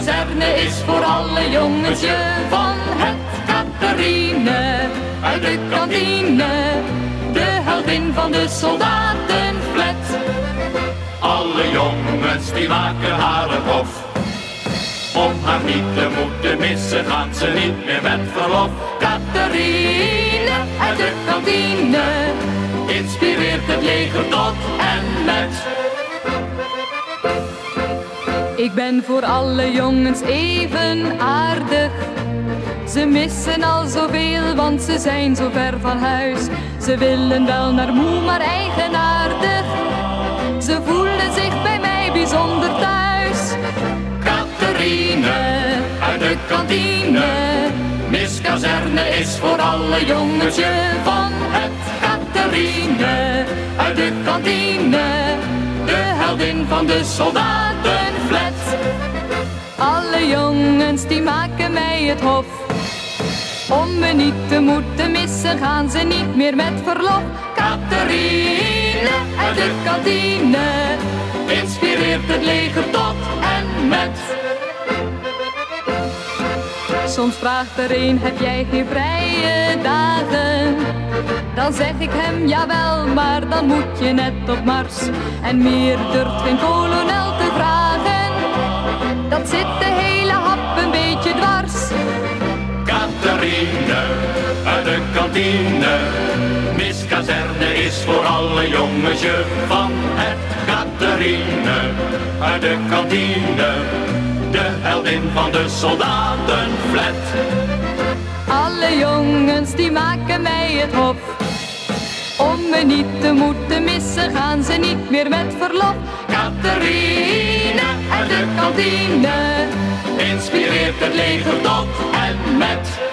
kazerne is voor alle jongensje van het Catharine uit de kantine. De heldin van de soldatenflat. Alle jongens die maken haar het hof. Om haar niet te moeten missen gaan ze niet meer met verlof. Catharine uit de kantine Inspireert het leger tot en met. Ik ben voor alle jongens even aardig. Ze missen al zoveel, want ze zijn zo ver van huis. Ze willen wel naar moe, maar eigenaardig. Ze voelen zich bij mij bijzonder thuis. Catharine uit de kantine. Miss Kazerne is voor alle jongensje van het Catharine uit de kantine. De heldin van de soldatenflat. Die maken mij het hof. Om me niet te moeten missen gaan ze niet meer met verlof. Catharine uit de kantine Inspireert het leger tot en met. Soms vraagt er een, heb jij geen vrije dagen? Dan zeg ik hem, jawel, maar dan moet je net op Mars. En meer durft geen kolonel te vragen. Dat zit de hele de kantine. Miss Kazerne is voor alle jongensje van het Catharine uit de kantine. De heldin van de soldatenflat. Alle jongens die maken mij het hof. Om me niet te moeten missen gaan ze niet meer met verlof. Catharine uit de kantine Inspireert het leger tot en met.